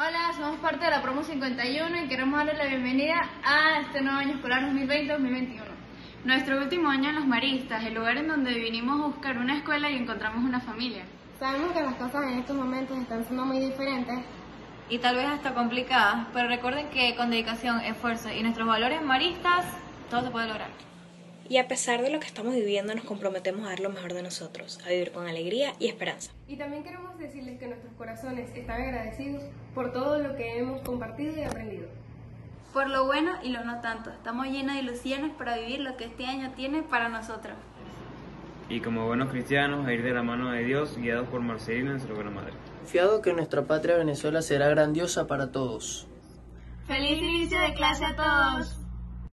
Hola, somos parte de la promo 51 y queremos darle la bienvenida a este nuevo año escolar 2020-2021. Nuestro último año en Los Maristas, el lugar en donde vinimos a buscar una escuela y encontramos una familia. Sabemos que las cosas en estos momentos están siendo muy diferentes y tal vez hasta complicadas, pero recuerden que con dedicación, esfuerzo y nuestros valores maristas, todo se puede lograr. Y a pesar de lo que estamos viviendo, nos comprometemos a dar lo mejor de nosotros, a vivir con alegría y esperanza. Y también queremos decirles que nuestros corazones están agradecidos por todo lo que hemos compartido y aprendido. Por lo bueno y lo no tanto. Estamos llenos de ilusiones para vivir lo que este año tiene para nosotros. Y como buenos cristianos, a ir de la mano de Dios, guiados por Marcelina, nuestra buena madre. Fiado que nuestra patria Venezuela será grandiosa para todos. ¡Feliz inicio de clase a todos!